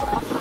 Okay.